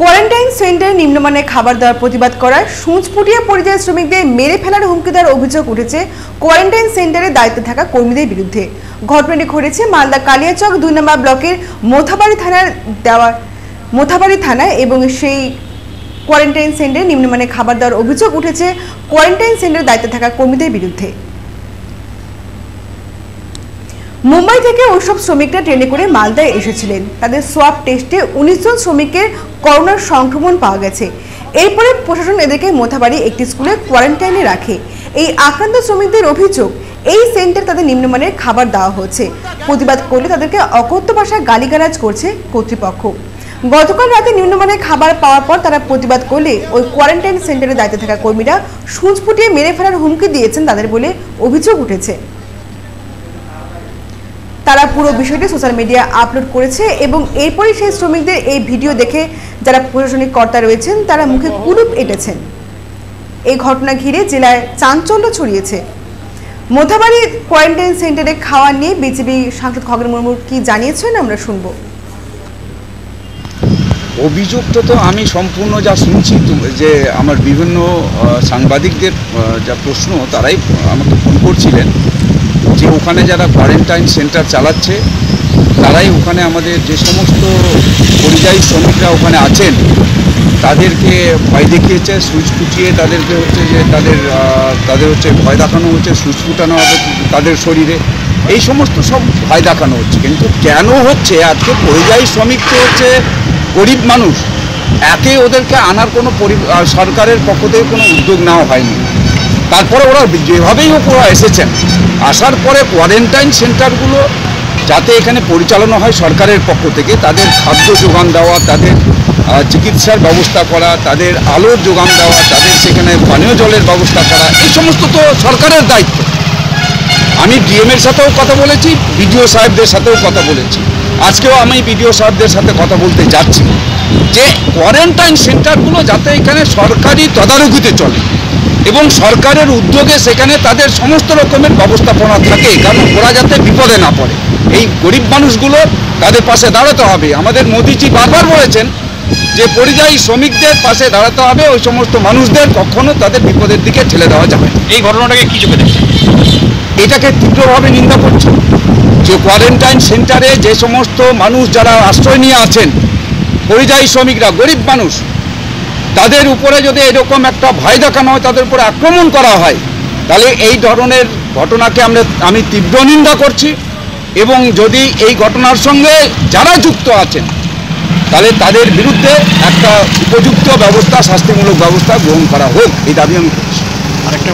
Quarantine সেন্টারে নিম্নমানের খাবার দেওয়ার প্রতিবাদ করায় সূঁচপুটিয়া পরিযায়ী শ্রমিকদের মেরে ফেলার হুমকি দেওয়ার অভিযোগ উঠেছে কোয়ারেন্টাইন সেন্টারে দায়িত্বে থাকা কর্মীদের বিরুদ্ধে। ঘটনাটি ঘটেছে মালদা কালিয়াচক দুই নম্বর ব্লকের মোথাবাড়ি থানার দেওয়া মোথাবাড়ি থানায় এবং সেই কোয়ারেন্টাইন সেন্টারে নিম্নমানের খাবার দেওয়ার অভিযোগ উঠেছে। কোয়ারেন্টাইন সেন্টারে দায়িত্বে থাকা কর্মীদের বিরুদ্ধে। মুম্বাই থেকে ওইসব শ্রমিকরা ট্রেনে করে মালদায় এসেছিলেন। তাদের সোয়াব টেস্টে উনিশ জন শ্রমিকের করোনার সংক্রমণ পাওয়া গেছে। এরপরে প্রশাসন এদেরকে মোথাবাড়ি একটি স্কুলে কোয়ারেন্টাইনে রাখে। এই আক্রান্ত শ্রমিকদের অভিযোগ, এই সেন্টার তাদের নিম্নমানের খাবার দেওয়া হচ্ছে। প্রতিবাদ করলে তাদেরকে অকথ্য ভাষায় গালিগালাজ করছে কর্তৃপক্ষ। গতকাল রাতে নিম্নমানের খাবার পাওয়ার পর তারা প্রতিবাদ করলে ওই কোয়ারেন্টাইন সেন্টারে দায়িত্বে থাকা কর্মীরা সুঁচ ফুটিয়ে মেরে ফেলার হুমকি দিয়েছেন তাদের বলে অভিযোগ উঠেছে। তারা পুরো বিষয়টি সোশ্যাল মিডিয়া আপলোড করেছে এবং এরপরই সেই শ্রমিকদের এই ভিডিও দেখে যারা প্রশাসনিক কর্তা রয়েছেন, তারা মুখে কুলুপ এঁটেছেন। এই ঘটনা ঘিরে জেলায় চাঞ্চল্য ছড়িয়েছে। মোথাবাড়ি কোয়ারেন্টাইন সেন্টারে খাওয়া নিয়ে বিজেপি সাংসদ খগেন মুর্মু কি জানিয়েছেন আমরা শুনব। অভিযোগটা তো আমি সম্পূর্ণ যা শুনছি যে আমার বিভিন্ন সাংবাদিকদের যা প্রশ্ন, তারাই আমাকে ফোন করছিলেন। যে ওখানে যারা কোয়ারেন্টাইন সেন্টার চালাচ্ছে, তারাই ওখানে আমাদের যে সমস্ত পরিযায়ী শ্রমিকরা ওখানে আছেন, তাদেরকে ভয় দেখিয়েছে, সুইচ ফুটিয়ে তাদেরকে হচ্ছে যে তাদের তাদের হচ্ছে ভয় দেখানো হচ্ছে, সুইচ ফুটানো হবে তাদের শরীরে। এই সমস্ত সব ভয় দেখানো হচ্ছে। কিন্তু কেন হচ্ছে? আজকে পরিযায়ী শ্রমিক তো হচ্ছে গরিব মানুষ। একে ওদেরকে আনার কোনো সরকারের পক্ষ থেকে কোনো উদ্যোগ নেওয়া হয়নি। তারপরে ওরা যেভাবেই হোক ওরা এসেছেন, আসার পরে কোয়ারেন্টাইন সেন্টারগুলো যাতে এখানে পরিচালনা হয় সরকারের পক্ষ থেকে, তাদের খাদ্য যোগান দেওয়া, তাদের চিকিৎসার ব্যবস্থা করা, তাদের আলোর যোগান দেওয়া, তাদের সেখানে পানীয় জলের ব্যবস্থা করা, এই সমস্ত তো সরকারের দায়িত্ব। আমি ডিএমের সাথেও কথা বলেছি বিডিও সাহেবদের সাথেও কথা বলেছি। আজকেও আমি বিডিও সাহেবদের সাথে কথা বলতে যাচ্ছি। যে কোয়ারেন্টাইন সেন্টারগুলো যাতে এখানে সরকারি তদারকিতে চলে এবং সরকারের উদ্যোগে সেখানে তাদের সমস্ত রকমের ব্যবস্থাপনা থাকে কারণ ওরা যাতে বিপদে না পড়ে। এই গরিব মানুষগুলো তাদের পাশে দাঁড়াতে হবে। আমাদের মোদিজি বারবার বলেছেন যে পরিযায়ী শ্রমিকদের পাশে দাঁড়াতে হবে ওই সমস্ত মানুষদের কখনো তাদের বিপদের দিকে ঠেলে দেওয়া যাবে এই ঘটনাটাকে কি চোখে দেখছেন? এটাকে তীব্রভাবে নিন্দা করছি যে কোয়ারেন্টাইন সেন্টারে যে সমস্ত মানুষ যারা আশ্রয় নিয়ে আছেন পরিযায়ী শ্রমিকরা গরিব মানুষ তাদের উপরে যদি এরকম একটা ভয় দেখানো হয়, তাদের উপরে আক্রমণ করা হয়, তাহলে এই ধরনের ঘটনাকে আমরা, আমি তীব্র নিন্দা করছি। এবং যদি এই ঘটনার সঙ্গে যারা যুক্ত আছেন, তাহলে তাদের বিরুদ্ধে একটা উপযুক্ত ব্যবস্থা, শাস্তিমূলক ব্যবস্থা গ্রহণ করা হোক, এই দাবি আমি করছি। আরেকটা